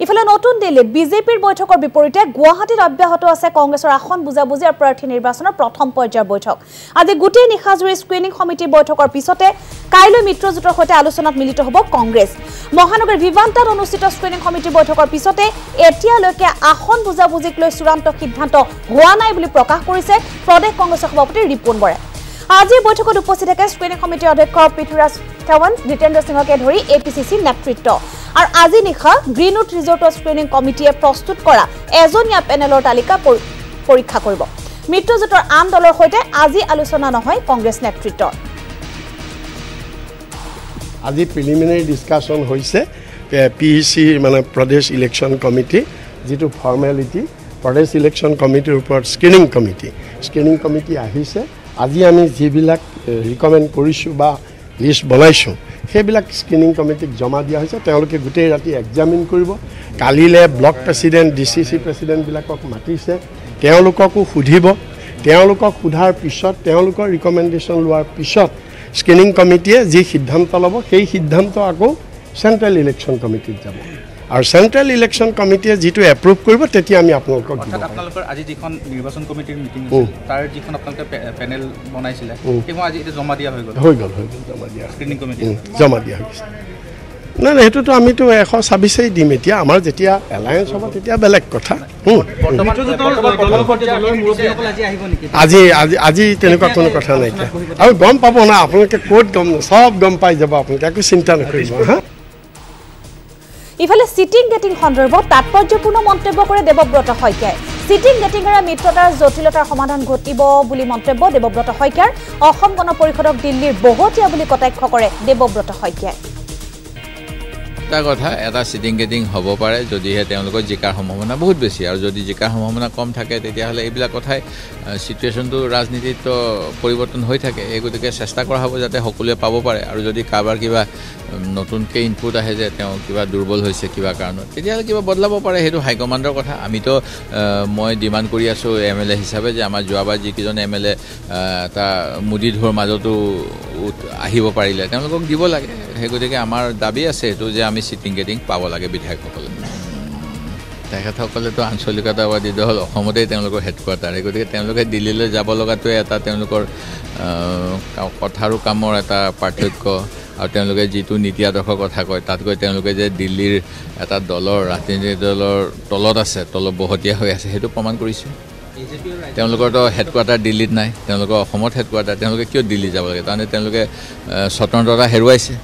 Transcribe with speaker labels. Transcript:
Speaker 1: ইফালে নতুন দিল্লীত বিজেপিৰ বৈঠকৰ বিপৰীতে গুৱাহাটীত অব্যাহত আছে কংগ্ৰেছৰ আসন বুজাবুজি আৰু প্ৰাৰ্থী নিৰ্বাচনৰ প্ৰথম পৰ্যায়ৰ বৈঠক। আজি গোটেই নিশাজুৰি স্ক্ৰিনিং সমিতিৰ বৈঠকৰ পিছতে কাইলৈ মিত্ৰজোঁটৰ সৈতে আলোচনাত মিলিত হ'ব কংগ্ৰেছ। মহানগৰীৰ ভিভান্তাত অনুষ্ঠিত স্ক্ৰিনিং সমিতিৰ বৈঠকৰ পিছতে এতিয়ালৈকে আসন বুজাবুজিক লৈ চূড়ান্ত সিদ্ধান্ত হোৱা নাই বুলি প্ৰকাশ কৰিছে প্ৰদেশ কংগ্ৰেছৰ সভাপতি ৰিপুণ বৰাই আজিৰ বৈঠকত উপস্থিত থাকে স্ক্ৰিনিং সমিতিৰ অধ্যক্ষ পৃথ্বীৰাজ চৱন জিতেন্দ্ৰ সিঙকে ধৰি এ পি চি চি নেতৃত্ব। আৰু আজি নিশা গ্ৰীণউড ৰিজৰ্টৰ স্ক্ৰিনিং কমিটিয়ে প্ৰস্তুত কৰা এজনীয়া পেনেলৰ তালিকা পৰী- পৰীক্ষা কৰিব। মিত্ৰজোঁটৰ আন দলৰ সৈতে আজি আলোচনা নহয় কংগ্ৰেছ নেতৃত্বৰ।
Speaker 2: আজি প্ৰিলিমিনাৰী ডিছকাশ্যন হৈছে পি চি মানে প্ৰদেশ ইলেকশ্যন কমিটি যিটো ফৰ্মেলিটি প্ৰদেশ ইলেকশ্যন কমিটিৰ ওপৰত স্ক্ৰিনিং কমিটি স্ক্ৰিনিং কমিটি আহিছে। আজি আমি যিবিলাক ৰিকমেণ্ড কৰিছোঁ বা লিষ্ট বনাইছোঁ সেইবিলাক স্ক্ৰিনিং কমিটিক জমা দিয়া হৈছে। তেওঁলোকে গোটেই ৰাতি এক্সামিন কৰিব। কালিলৈ block president D C C প্ৰেচিডেণ্টবিলাকক মাতিছে। তেওঁলোককো সুধিব। তেওঁলোকক সোধাৰ পিছত তেওঁলোকৰ ৰিকমেণ্ডেশ্যন লোৱাৰ পিছত স্ক্ৰিনিং কমিটিয়ে যি সিদ্ধান্ত ল'ব সেই সিদ্ধান্ত আকৌ চেণ্ট্ৰেল ইলেকশ্যন কমিটিত যাব। আৰু চেণ্ট্ৰেল ইলেকশ্যন কমিটিয়ে যিটো এপ্ৰুভ কৰিব তেতিয়া আমি আপোনালোকক পাৰিম
Speaker 3: আপোনালোকৰ আজি যিখন নিৰ্বাচন কমিটিৰ মিটিং তাৰ যিখন আপোনালোকে পেনেল বনাইছিলে। সেইখন আজি এতিয়া জমা দিয়া হৈ গ'ল।
Speaker 2: হৈ গ'ল হৈ গ'ল জমা দিয়া।
Speaker 3: স্ক্ৰিনিং কমিটি
Speaker 2: জমা দিয়া হৈছে নাই নাই সেইটোতো আমিতো এশ ছাব্বিছেই দিম এতিয়া। আমাৰ যেতিয়া এলায়েন্স হ'ব তেতিয়া বেলেগ কথা। আজি আজি আজি তেনেকুৱা কোনো কথা নাইকিয়া আৰু গম পাব না আপোনালোকে ক'ত গম চব গম পাই যাব আপোনালোকে একো চিন্তা নকৰিব হা?
Speaker 1: ইফালে চিটিং গেটিং সন্দৰ্ভত তাৎপৰ্যপূৰ্ণ মন্তব্য কৰে দেৱব্ৰত শইকীয়াই। চিটিং গেটিঙেৰে মিত্ৰতাৰ জটিলতাৰ সমাধান ঘটিব বুলি মন্তব্য দেৱব্ৰত শইকীয়াৰ। অসম গণ পৰিষদক দিল্লীৰ বহতীয়া বুলি কটাক্ষ কৰে দেৱব্ৰত শইকীয়াই।
Speaker 4: এটা কথা এটা চিটিং গেটিং হ'ব পাৰে যদিহে তেওঁলোকৰ জিকাৰ সম্ভাৱনা বহুত বেছি। আৰু যদি জিকাৰ সম্ভাৱনা কম থাকে তেতিয়াহ'লে এইবিলাক কথাই ছিটুৱেশ্যনটো ৰাজনীতিত পৰিৱৰ্তন হৈ থাকে। এই গতিকে চেষ্টা কৰা হ'ব যাতে সকলোৱে পাব পাৰে। আৰু যদি কাৰোবাৰ কিবা নতুনকৈ ইনপুট আহে যে তেওঁ কিবা দুৰ্বল হৈছে কিবা কাৰণত তেতিয়াহ'লে কিবা বদলাব পাৰে সেইটো হাইকমাণ্ডৰ কথা। আমিতো মই ডিমাণ্ড কৰি আছোঁ এম এল এ হিচাপে যে আমাৰ যোৱাবাৰ যিকেইজন এম এল এ এটা মুদি ধোৰ মাজতো আহিব পাৰিলে তেওঁলোকক দিব লাগে। সেই গতিকে আমাৰ দাবী আছে এইটো যে আমি চিটিং গেটিং পাব লাগে বিধায়কসকলে। তেখেতসকলেতো আঞ্চলিকতাবাদী দল অসমতেই তেওঁলোকৰ হেডকোৱাৰ্টাৰ সেই গতিকে তেওঁলোকে দিল্লীলৈ যাব লগাটোৱে এটা তেওঁলোকৰ আহ, কা- কথা আৰু কামৰ এটা পাৰ্থক্য। আৰু তেওঁলোকে যিটো নীতি আদৰ্শৰ কথা কয় তাতকৈ তেওঁলোকে যে দিল্লীৰ এটা দলৰ ৰাজনীতিক দলৰ তলত আছে তলত বহতীয়া হৈ আছে সেইটো প্ৰমাণ কৰিছে। তেওঁলোকৰতো হেডকোৱাৰ্টাৰ দিল্লীত নাই তেওঁলোকৰ অসমত হেডকোৱাৰ্টাৰ তেওঁলোকে কিয় দিল্লী যাব লাগে? তাৰমানে তেওঁলোকে স্বতন্ত্ৰতা হেৰুৱাইছে।